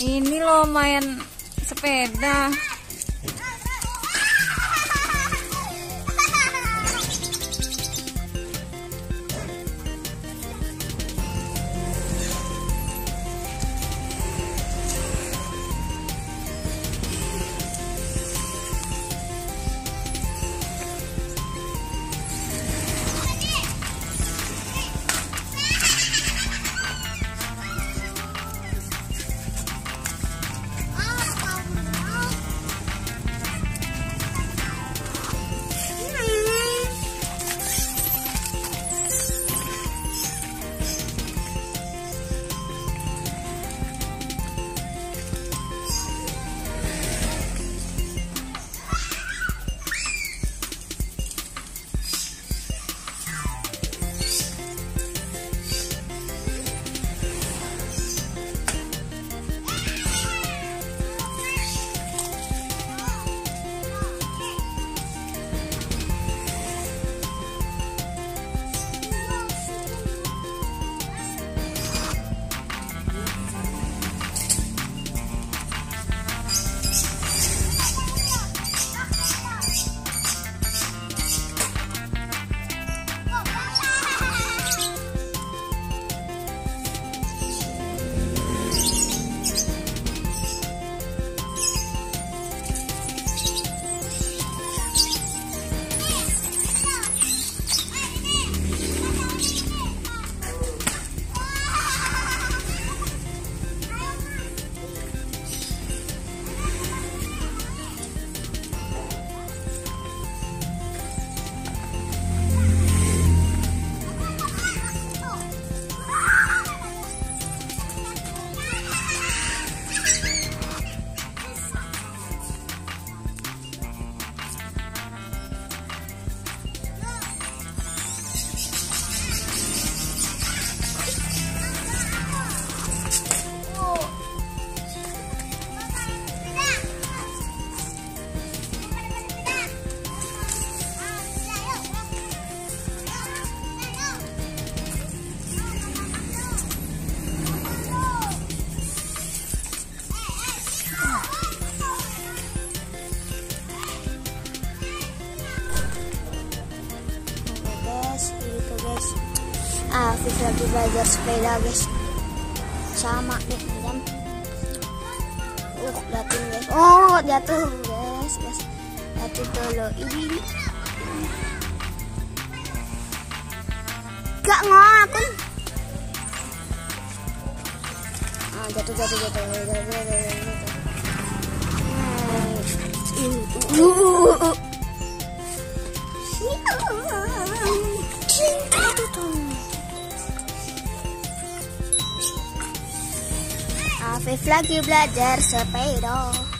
ini loh main sepeda Afif lagi belajar sepeda guys sama nih jam uh liatin guys oh jatuh guys guys jatuh dulu ini gak ngakun ah jatuh jatuh jatuh jatuh jatuh jatuh, jatuh. Hmm. Uh, uh, uh, Afif lagi belajar sepeda. Oh, ini.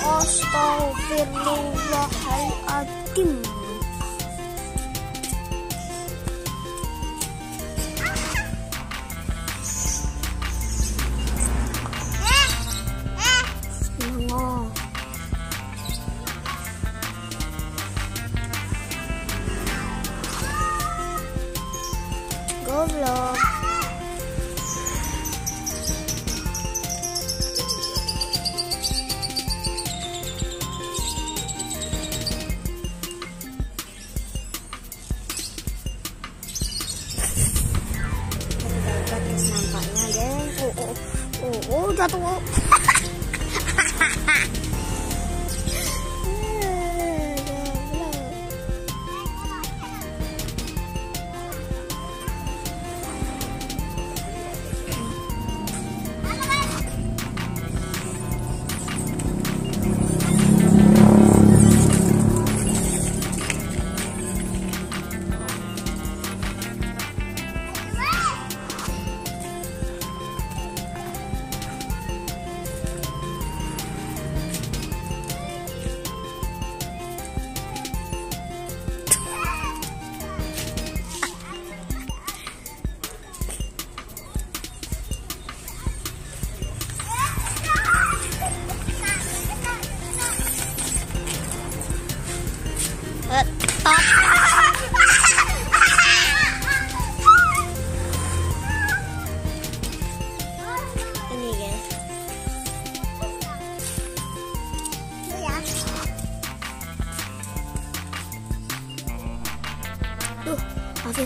Astagfirullahaladzim.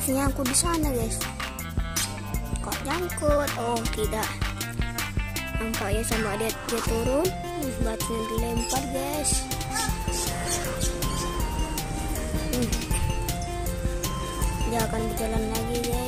Aku di sana guys. Kok nyangkut? Oh tidak. Nampaknya sama dia dia turun. Hmm, batunya dilempar guys. Hmm. dia akan berjalan lagi guys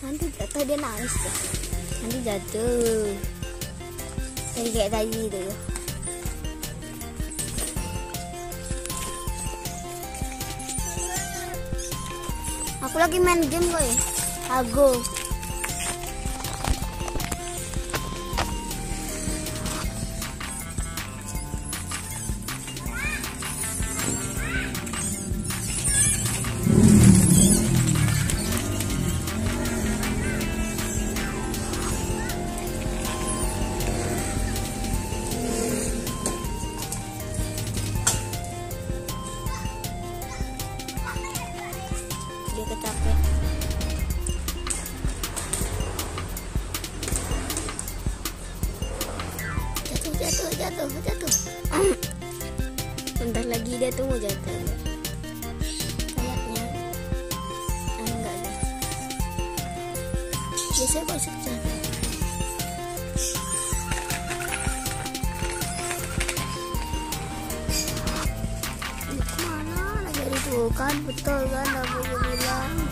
nanti jatuh dia nangis tuh. Nanti jatuh. Jadi kayak tadi tuh aku lagi main game kok ya aku jatuh jatuh bentar lagi dia tuh mau jatuh. Kayaknya. Ah, enggak deh. Biasanya ke mana? Lagi itu kan betul kan? Aku bilang